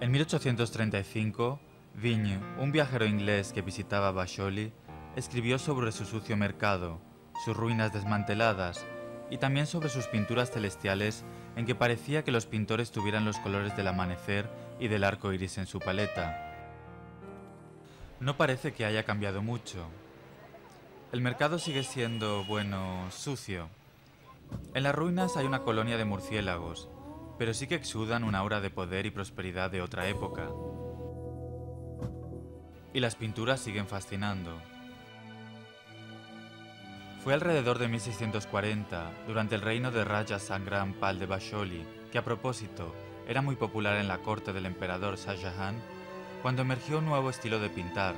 En 1835, Vigne, un viajero inglés que visitaba Basholi, escribió sobre su sucio mercado, sus ruinas desmanteladas y también sobre sus pinturas celestiales en que parecía que los pintores tuvieran los colores del amanecer y del arco iris en su paleta. No parece que haya cambiado mucho. El mercado sigue siendo, bueno, sucio. En las ruinas hay una colonia de murciélagos, pero sí que exudan una aura de poder y prosperidad de otra época. Y las pinturas siguen fascinando. Fue alrededor de 1640, durante el reino de Raja Sangram Pal de Basholi, que a propósito era muy popular en la corte del emperador Shah Jahan, cuando emergió un nuevo estilo de pintar.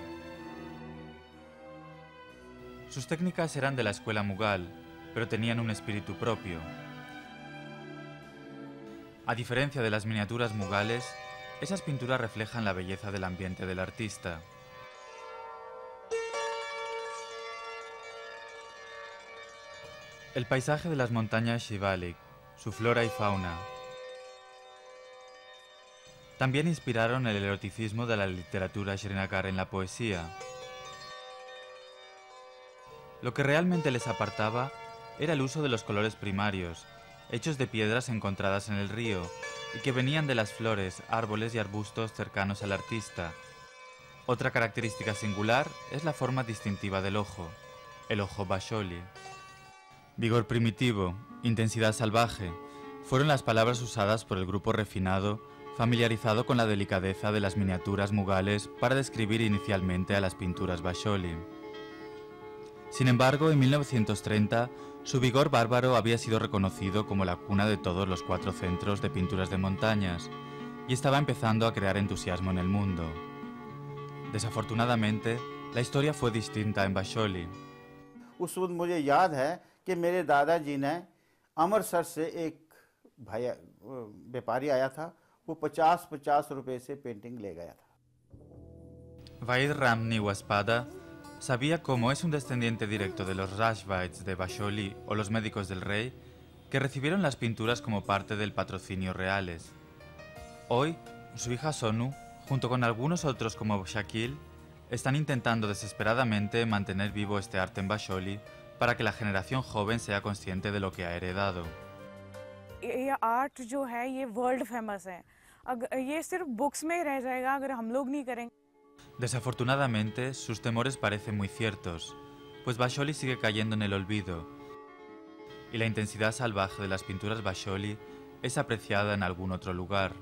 Sus técnicas eran de la escuela Mughal, pero tenían un espíritu propio. A diferencia de las miniaturas mugales, esas pinturas reflejan la belleza del ambiente del artista. El paisaje de las montañas Shivalik, su flora y fauna. También inspiraron el eroticismo de la literatura Srinagar en la poesía. Lo que realmente les apartaba era el uso de los colores primarios, hechos de piedras encontradas en el río y que venían de las flores, árboles y arbustos cercanos al artista. Otra característica singular es la forma distintiva del ojo, el ojo Basholi. Vigor primitivo, intensidad salvaje, fueron las palabras usadas por el grupo refinado, familiarizado con la delicadeza de las miniaturas mugales para describir inicialmente a las pinturas Basholi. Sin embargo, en 1930, su vigor bárbaro había sido reconocido como la cuna de todos los cuatro centros de pinturas de montañas y estaba empezando a crear entusiasmo en el mundo. Desafortunadamente, la historia fue distinta en Basholi. कि मेरे दादाजी ने अमृतसर से एक भाई व्यापारी आया था वो पचास पचास रुपए से पेंटिंग ले गया था Vaid Ramni Waspada sabía, como es un descendiente directo de los Rashbites de Basholi o los médicos del rey, que recibieron las pinturas como parte del patrocinio reales. Hoy, su hija Sonu, junto con algunos otros como Shakil, están intentando desesperadamente mantener vivo este arte en Basholi para que la generación joven sea consciente de lo que ha heredado. ये art जो है ये world famous है अगर ये सिर्फ बुक्स में रह जाएगा अगर हम लोग नहीं करेंगे Desafortunadamente, sus temores parecen muy ciertos, pues Basholi sigue cayendo en el olvido, y la intensidad salvaje de las pinturas Basholi es apreciada en algún otro lugar.